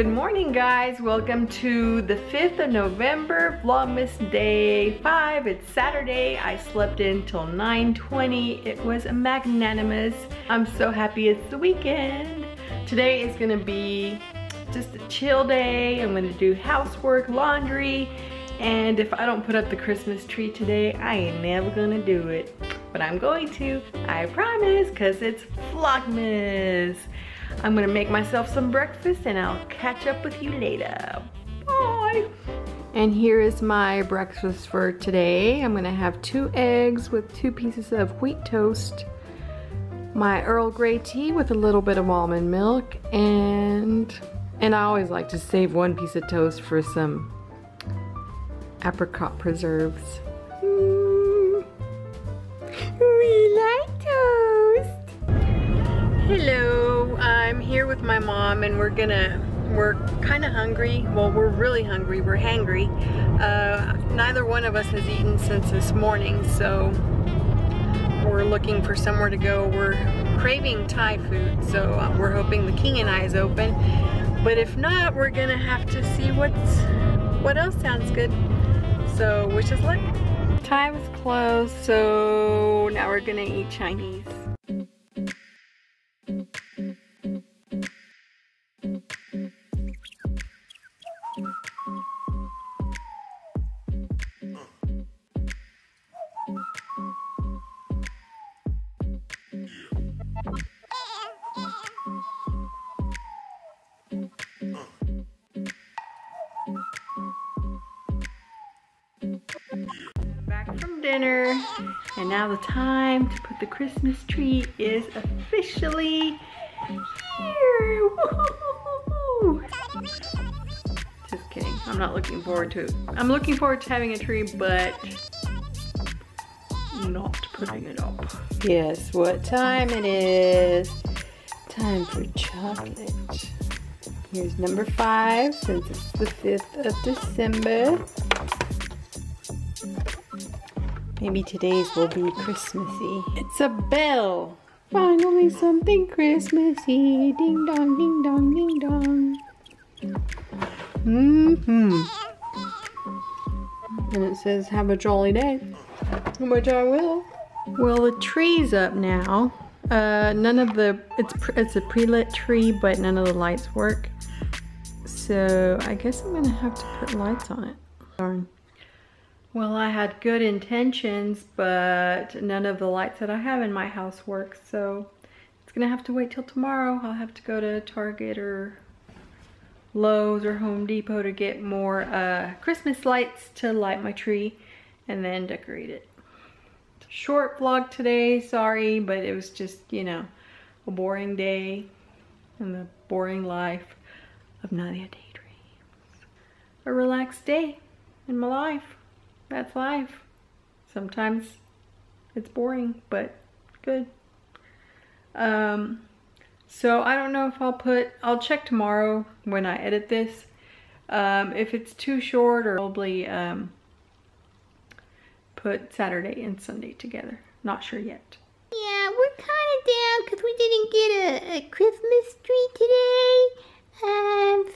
Good morning guys. Welcome to the 5th of November, Vlogmas Day 5. It's Saturday. I slept in till 9.20. It was magnanimous. I'm so happy it's the weekend. Today is gonna be just a chill day. I'm gonna do housework, laundry, and if I don't put up the Christmas tree today, I ain't never gonna do it. But I'm going to, I promise, cause it's Vlogmas. I'm gonna make myself some breakfast and I'll catch up with you later. Bye. And here is my breakfast for today. I'm gonna have two eggs with two pieces of wheat toast, my Earl Grey tea with a little bit of almond milk, and and I always like to save one piece of toast for some apricot preserves. Mm. We like toast. Hello, I'm here with my mom and we're gonna, we're kind of hungry. Well, we're really hungry, we're hangry. Uh, neither one of us has eaten since this morning, so we're looking for somewhere to go. We're craving Thai food, so uh, we're hoping the King and I is open. But if not, we're gonna have to see what's, what else sounds good. So wish us luck. Thai was closed, so now we're gonna eat Chinese. Dinner, and now the time to put the Christmas tree is officially here. Just kidding. I'm not looking forward to it. I'm looking forward to having a tree, but not putting it up. Guess what time it is? Time for chocolate. Here's number five, since it's the 5th of December. Maybe today's will be Christmassy. It's a bell. Finally something Christmassy. Ding dong, ding dong, ding dong. Mm-hmm. And it says, have a jolly day. Which I will. Well, the tree's up now. Uh, none of the, it's, it's a pre-lit tree, but none of the lights work. So I guess I'm gonna have to put lights on it. Darn. Well, I had good intentions, but none of the lights that I have in my house work, so it's gonna have to wait till tomorrow. I'll have to go to Target or Lowe's or Home Depot to get more uh, Christmas lights to light my tree and then decorate it. Short vlog today, sorry, but it was just, you know, a boring day and the boring life of Nadia Daydreams. A relaxed day in my life. That's life. Sometimes it's boring, but good. Um, so I don't know if I'll put, I'll check tomorrow when I edit this. Um, if it's too short or probably um, put Saturday and Sunday together. Not sure yet. Yeah, we're kind of down because we didn't get a, a Christmas tree today. And